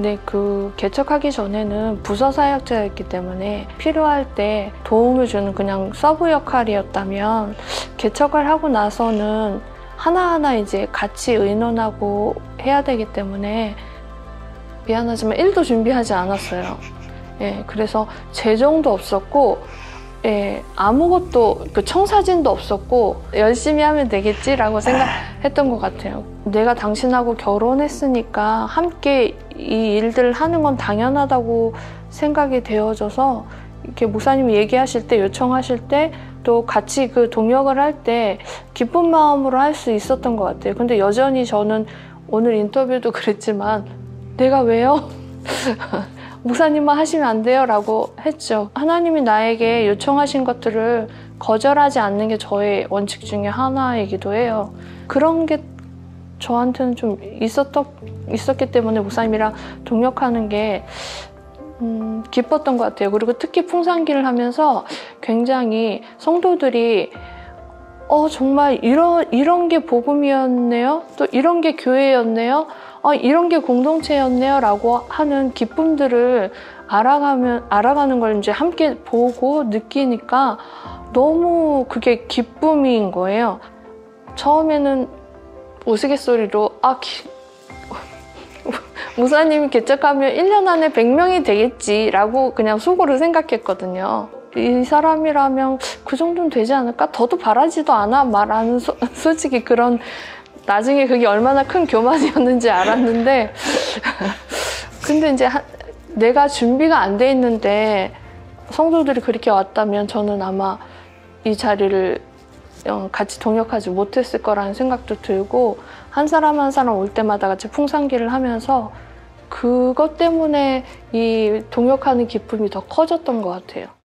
네, 그 개척하기 전에는 부서 사역자였기 때문에 필요할 때 도움을 주는 그냥 서브 역할이었다면 개척을 하고 나서는 하나하나 이제 같이 의논하고 해야 되기 때문에 미안하지만 1도 준비하지 않았어요. 예, 그래서 재정도 없었고 예, 아무것도 그 청사진도 없었고 열심히 하면 되겠지라고 생각했던 것 같아요. 내가 당신하고 결혼했으니까 함께 이 일들을 하는 건 당연하다고 생각이 되어져서 이렇게 목사님이 얘기하실 때 요청하실 때 또 같이 그 동역을 할 때 기쁜 마음으로 할 수 있었던 것 같아요. 근데 여전히 저는 오늘 인터뷰도 그랬지만 내가 왜요? 목사님만 하시면 안 돼요 라고 했죠. 하나님이 나에게 요청하신 것들을 거절하지 않는 게 저의 원칙 중에 하나이기도 해요. 그런 게 저한테는 좀 있었던, 있었기 때문에 목사님이랑 동역하는 게 음, 기뻤던 것 같아요. 그리고 특히 풍산기를 하면서 굉장히 성도들이 어, 정말 이런, 이런 게 복음이었네요? 또 이런 게 교회였네요? 어, 이런 게 공동체였네요? 라고 하는 기쁨들을 알아가면, 알아가는 걸 이제 함께 보고 느끼니까 너무 그게 기쁨인 거예요. 처음에는 우스갯소리로, 아, 기, 목사님이 개척하면 1년 안에 100명이 되겠지라고 그냥 속으로 생각했거든요. 이 사람이라면 그 정도는 되지 않을까? 더도 바라지도 않아 말하는 소, 솔직히 그런 나중에 그게 얼마나 큰 교만이었는지 알았는데 근데 이제 한, 내가 준비가 안 돼 있는데 성도들이 그렇게 왔다면 저는 아마 이 자리를 어, 같이 동역하지 못했을 거라는 생각도 들고 한 사람 한 사람 올 때마다 같이 풍산기를 하면서 그것 때문에 이 동역하는 기쁨이 더 커졌던 것 같아요.